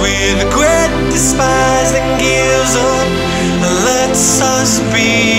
With great despise that gives up and lets us be.